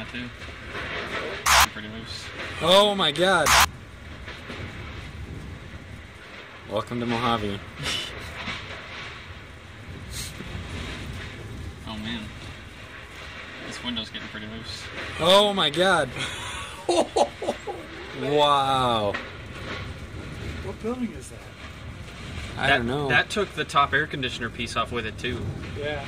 that too. Pretty loose. Oh my god. Welcome to Mojave. Oh man. This window's getting pretty loose. Oh my god. wow. What building is that? I that, don't know. That took the top air conditioner piece off with it too. Yeah.